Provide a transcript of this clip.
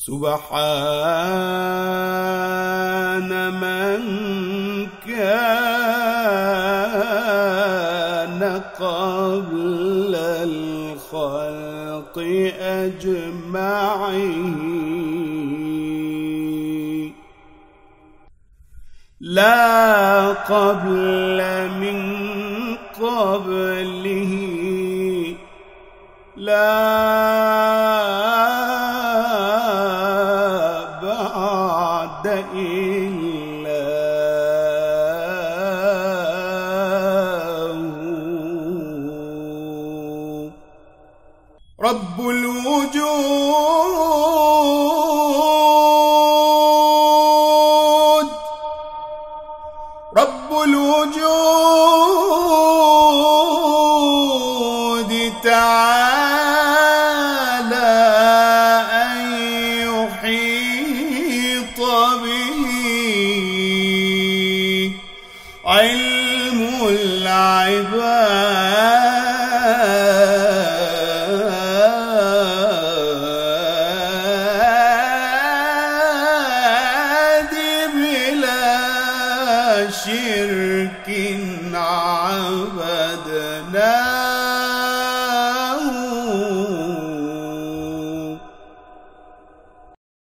سبحان من كان قبل الخلق أجمعين. لا قبل من قبله. لا رب الوجود. رب الوجود. به علم العباد شرك عبد